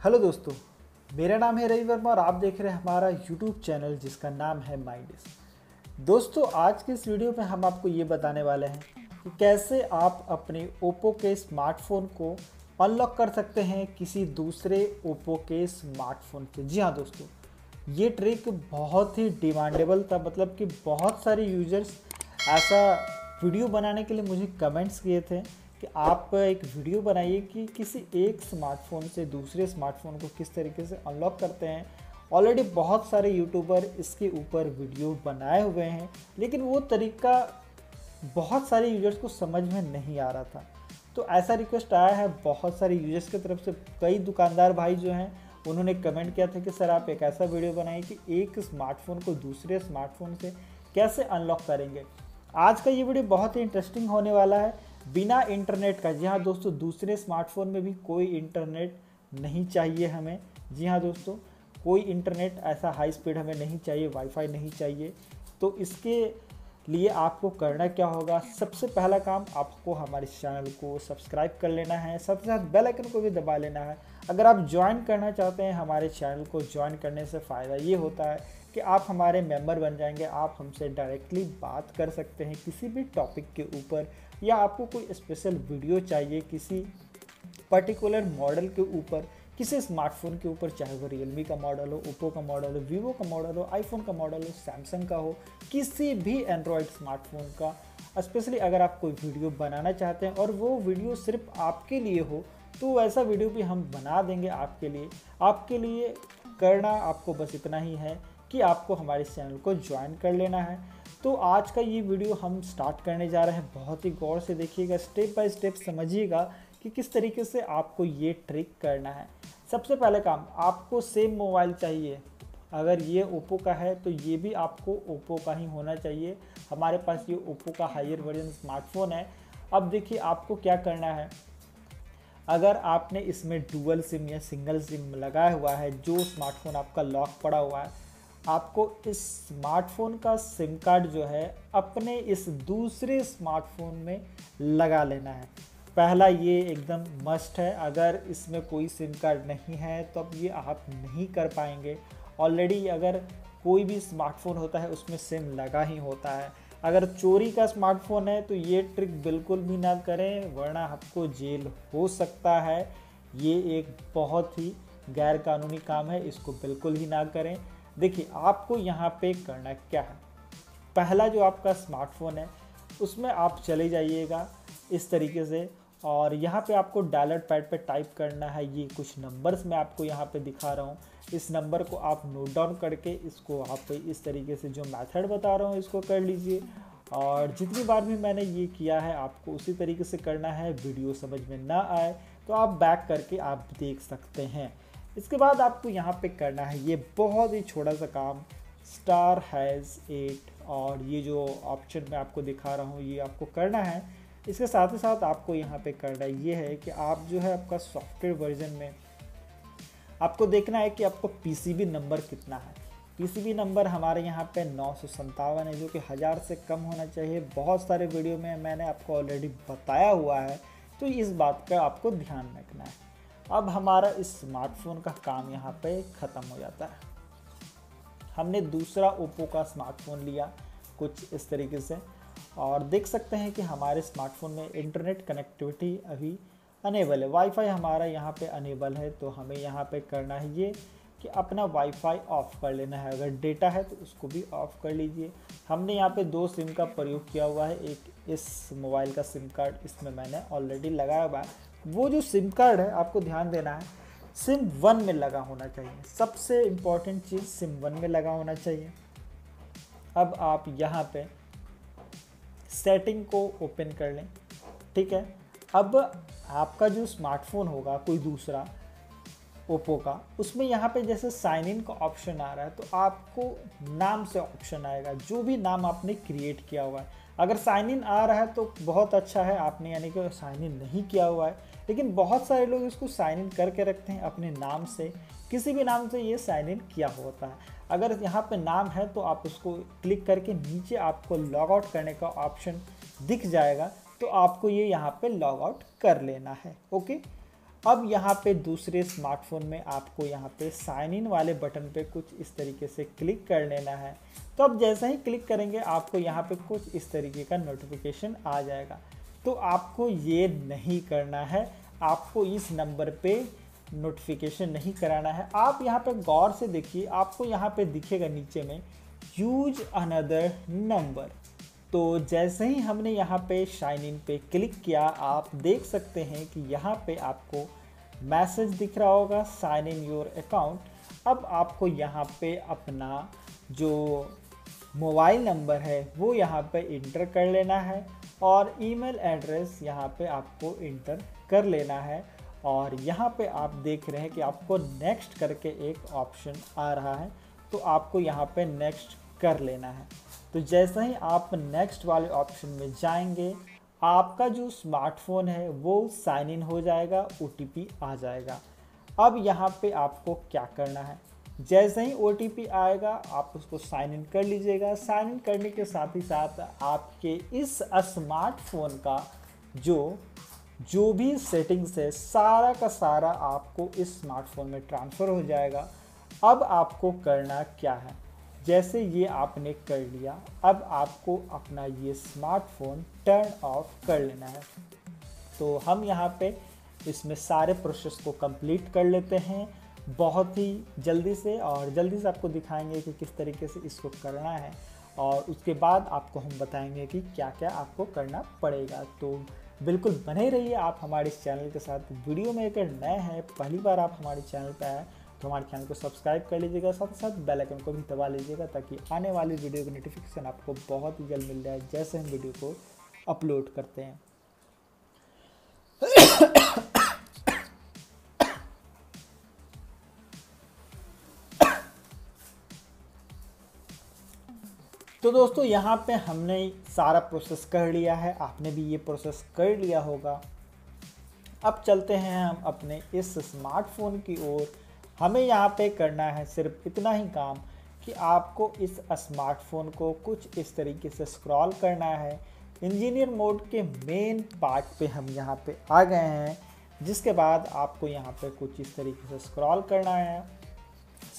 Hello दोस्तों, मेरा नाम है रवि वर्मा और आप देख रहे हैं हमारा यूट्यूब चैनल जिसका नाम है माइंडिस। दोस्तों, आज के इस वीडियो में हम आपको ये बताने वाले हैं कि कैसे आप अपने ओप्पो के स्मार्टफ़ोन को अनलॉक कर सकते हैं किसी दूसरे ओप्पो के स्मार्टफ़ोन से। जी हाँ दोस्तों, ये ट्रिक बहुत ही डिमांडेबल था मतलब कि बहुत सारे यूज़र्स ऐसा वीडियो बनाने के लिए मुझे कमेंट्स किए थे कि आप एक वीडियो बनाइए कि किसी एक स्मार्टफ़ोन से दूसरे स्मार्टफ़ोन को किस तरीके से अनलॉक करते हैं। ऑलरेडी बहुत सारे यूट्यूबर इसके ऊपर वीडियो बनाए हुए हैं, लेकिन वो तरीका बहुत सारे यूज़र्स को समझ में नहीं आ रहा था। तो ऐसा रिक्वेस्ट आया है, बहुत सारे यूज़र्स की तरफ़ से कई दुकानदार भाई जो हैं, उन्होंने कमेंट किया था कि, सर, आप एक ऐसा वीडियो बनाइए कि एक स्मार्टफ़ोन को दूसरे स्मार्टफ़ोन से कैसे अनलॉक करेंगे? आज का ये वीडियो बहुत ही इंटरेस्टिंग होने वाला है। बिना इंटरनेट का, जी हाँ दोस्तों, दूसरे स्मार्टफ़ोन में भी कोई इंटरनेट नहीं चाहिए हमें। जी हाँ दोस्तों, कोई इंटरनेट ऐसा हाई स्पीड हमें नहीं चाहिए वाईफाई नहीं चाहिए। तो इसके लिए आपको करना क्या होगा? सबसे पहला काम आपको हमारे चैनल को सब्सक्राइब कर लेना है। साथ साथ बेल आइकन को भी दबा लेना है। अगर आप ज्वाइन करना चाहते हैं, हमारे चैनल को ज्वाइन करने से फ़ायदा ये होता है कि आप हमारे मेंबर बन जाएँगे। आप हमसे डायरेक्टली बात कर सकते हैं किसी भी टॉपिक के ऊपर। या आपको कोई स्पेशल वीडियो चाहिए किसी पर्टिकुलर मॉडल के ऊपर, किसी स्मार्टफ़ोन के ऊपर, चाहे वो रियलमी का मॉडल हो ओप्पो का मॉडल हो वीवो का मॉडल हो आईफोन का मॉडल हो सैमसंग का हो, किसी भी एंड्रॉयड स्मार्टफ़ोन का स्पेशली अगर आप कोई वीडियो बनाना चाहते हैं और वो वीडियो सिर्फ़ आपके लिए हो तो ऐसा वीडियो भी हम बना देंगे आपके लिए। आपके लिए करना आपको बस इतना ही है कि आपको हमारे चैनल को ज्वाइन कर लेना है। तो आज का ये वीडियो हम स्टार्ट करने जा रहे हैं। बहुत ही गौर से देखिएगा स्टेप बाय स्टेप समझिएगा कि किस तरीके से आपको ये ट्रिक करना है। सबसे पहले काम, आपको सेम मोबाइल चाहिए। अगर ये ओप्पो का है तो ये भी आपको ओप्पो का ही होना चाहिए। हमारे पास ये ओप्पो का हायर वर्जन स्मार्टफ़ोन है। अब देखिए, आपको क्या करना है? अगर आपने इसमें डुअल सिम या सिंगल सिम लगाया हुआ है, जो स्मार्टफ़ोन आपका लॉक पड़ा हुआ है आपको इस स्मार्टफ़ोन का सिम कार्ड जो है, अपने इस दूसरे स्मार्टफ़ोन में लगा लेना है। पहला ये एकदम मस्ट है, अगर इसमें कोई सिम कार्ड नहीं है तो अब ये आप नहीं कर पाएँगे। ऑलरेडी अगर कोई भी स्मार्टफ़ोन होता है, उसमें सिम लगा ही होता है। अगर चोरी का स्मार्टफ़ोन है तो ये ट्रिक बिल्कुल भी ना करें, वरना आपको जेल हो सकता है। ये एक बहुत ही गैर कानूनी काम है, इसको बिल्कुल ही ना करें। देखिए, आपको यहाँ पे करना क्या है? पहला जो आपका स्मार्टफ़ोन है, उसमें आप चले जाइएगा इस तरीके से और यहाँ पे आपको डायलर पैड पे टाइप करना है। ये कुछ नंबर्स मैं आपको यहाँ पे दिखा रहा हूँ। इस नंबर को आप नोट डाउन करके इसको आप इस तरीके से जो मेथड बता रहा हूँ, इसको कर लीजिए और जितनी बार भी मैंने ये किया है, आपको उसी तरीके से करना है। वीडियो समझ में ना आए तो आप बैक करके आप देख सकते हैं। इसके बाद आपको यहाँ पे करना है ये बहुत ही छोटा सा काम। स्टार हैज़ एट और ये जो ऑप्शन मैं आपको दिखा रहा हूँ, ये आपको करना है। इसके साथ ही साथ आपको यहाँ पे करना ये है कि आप जो है आपका सॉफ्टवेयर वर्जन में आपको देखना है कि आपको पीसीबी नंबर कितना है। पीसीबी नंबर हमारे यहाँ पे नौ है, जो कि हज़ार से कम होना चाहिए। बहुत सारे वीडियो में मैंने आपको ऑलरेडी बताया हुआ है तो इस बात का आपको ध्यान रखना है। अब हमारा इस स्मार्टफ़ोन का काम यहाँ पे ख़त्म हो जाता है। हमने दूसरा ओप्पो का स्मार्टफ़ोन लिया कुछ इस तरीके से। और देख सकते हैं कि हमारे स्मार्टफ़ोन में इंटरनेट कनेक्टिविटी अभी अनेबल है। वाईफाई हमारा यहाँ पे अनेबल है तो हमें यहाँ पे करना है ये कि अपना वाईफाई ऑफ़ कर लेना है। अगर डेटा है तो उसको भी ऑफ़ कर लीजिए। हमने यहाँ पे दो सिम का प्रयोग किया हुआ है। एक इस मोबाइल का सिम कार्ड इसमें मैंने ऑलरेडी लगाया हुआ है। वो जो सिम कार्ड है, आपको ध्यान देना है सिम वन में लगा होना चाहिए। सबसे इंपॉर्टेंट चीज़ सिम वन में लगा होना चाहिए। अब आप यहाँ पे सेटिंग को ओपन कर लें, ठीक है? अब आपका जो स्मार्टफ़ोन होगा, कोई दूसरा ओप्पो का, उसमें यहाँ पे जैसे साइन इन का ऑप्शन आ रहा है तो आपको नाम से ऑप्शन आएगा। जो भी नाम आपने क्रिएट किया हुआ है अगर साइन इन आ रहा है तो बहुत अच्छा है। आपने यानी कि साइन इन नहीं किया हुआ है। लेकिन बहुत सारे लोग इसको साइन इन करके रखते हैं अपने नाम से। किसी भी नाम से ये साइन इन किया होता है। अगर यहाँ पे नाम है तो आप उसको क्लिक करके नीचे आपको लॉग आउट करने का ऑप्शन दिख जाएगा। तो आपको ये यहाँ पे लॉग आउट कर लेना है। ओके अब यहाँ पे दूसरे स्मार्टफ़ोन में आपको यहाँ पे साइन इन वाले बटन पे कुछ इस तरीके से क्लिक कर लेना है। तो अब जैसे ही क्लिक करेंगे, आपको यहाँ पे कुछ इस तरीके का नोटिफिकेशन आ जाएगा। तो आपको ये नहीं करना है। आपको इस नंबर पे नोटिफिकेशन नहीं कराना है। आप यहाँ पे गौर से देखिए, आपको यहाँ पे दिखेगा नीचे में यूज़ अनदर नंबर तो जैसे ही हमने यहाँ पे शाइन इन पे क्लिक किया, आप देख सकते हैं कि यहाँ पे आपको मैसेज दिख रहा होगा साइन इन योर अकाउंट अब आपको यहाँ पे अपना जो मोबाइल नंबर है, वो यहाँ पे इंटर कर लेना है और ईमेल एड्रेस यहाँ पे आपको इंटर कर लेना है। और यहाँ पे आप देख रहे हैं कि आपको नेक्स्ट करके एक ऑप्शन आ रहा है तो आपको यहाँ पे नेक्स्ट कर लेना है। तो जैसे ही आप नेक्स्ट वाले ऑप्शन में जाएँगे आपका जो स्मार्टफ़ोन है, वो साइन इन हो जाएगा ओटीपी आ जाएगा। अब यहाँ पे आपको क्या करना है? जैसे ही ओटीपी आएगा, आप उसको साइन इन कर लीजिएगा। साइन इन करने के साथ ही साथ आपके इस स्मार्टफ़ोन का जो जो भी सेटिंग्स है, सारा का सारा आपको इस स्मार्टफ़ोन में ट्रांसफ़र हो जाएगा। अब आपको करना क्या है? जैसे ये आपने कर लिया, अब आपको अपना ये स्मार्टफ़ोन टर्न ऑफ़ कर लेना है। तो हम यहाँ पे इसमें सारे प्रोसेस को कंप्लीट कर लेते हैं। बहुत ही जल्दी से और जल्दी से आपको दिखाएँगे कि किस तरीके से इसको करना है और उसके बाद आपको हम बताएँगे कि क्या क्या आपको करना पड़ेगा। तो बिल्कुल बने रहिए आप हमारे इस चैनल के साथ। वीडियो में अगर नए हैं, पहली बार आप हमारे चैनल पर आए तो हमारे चैनल को सब्सक्राइब कर लीजिएगा, साथ ही साथ बेल आइकन को भी दबा लीजिएगा ताकि आने वाली वीडियो की नोटिफिकेशन आपको बहुत ही जल्द मिल जाए जैसे हम वीडियो को अपलोड करते हैं। तो दोस्तों, यहाँ पे हमने सारा प्रोसेस कर लिया है, आपने भी ये प्रोसेस कर लिया होगा। अब चलते हैं हम अपने इस स्मार्टफ़ोन की ओर। हमें यहाँ पे करना है सिर्फ़ इतना ही काम कि आपको इस स्मार्टफ़ोन को कुछ इस तरीके से स्क्रॉल करना है। इंजीनियर मोड के मेन पार्ट पे हम यहाँ पे आ गए हैं, जिसके बाद आपको यहाँ पे कुछ इस तरीके से स्क्रॉल करना है।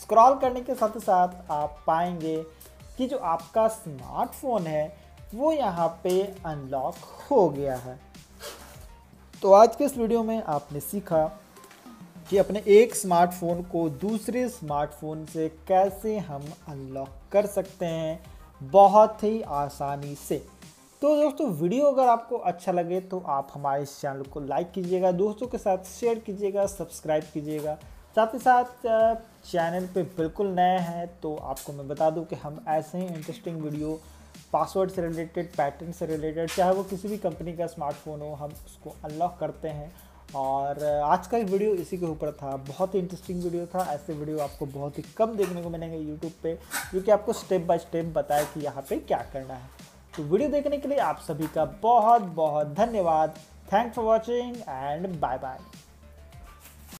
स्क्रॉल करने के साथ साथ आप पाएँगे कि जो आपका स्मार्टफ़ोन है, वो यहाँ पे अनलॉक हो गया है। तो आज के इस वीडियो में आपने सीखा कि अपने एक स्मार्टफ़ोन को दूसरे स्मार्टफ़ोन से कैसे हम अनलॉक कर सकते हैं बहुत ही आसानी से। तो दोस्तों, वीडियो अगर आपको अच्छा लगे तो आप हमारे इस चैनल को लाइक कीजिएगा, दोस्तों के साथ शेयर कीजिएगा सब्सक्राइब कीजिएगा। साथ ही साथ चैनल पे बिल्कुल नए हैं तो आपको मैं बता दूँ कि हम ऐसे ही इंटरेस्टिंग वीडियो पासवर्ड से रिलेटेड पैटर्न से रिलेटेड चाहे वो किसी भी कंपनी का स्मार्टफ़ोन हो, हम उसको अनलॉक करते हैं। और आज का वीडियो इसी के ऊपर था। बहुत ही इंटरेस्टिंग वीडियो था। ऐसे वीडियो आपको बहुत ही कम देखने को मिलेंगे यूट्यूब पे कि आपको स्टेप बाय स्टेप बताए कि यहाँ पे क्या करना है। तो वीडियो देखने के लिए आप सभी का बहुत बहुत धन्यवाद। Thank for watching and bye bye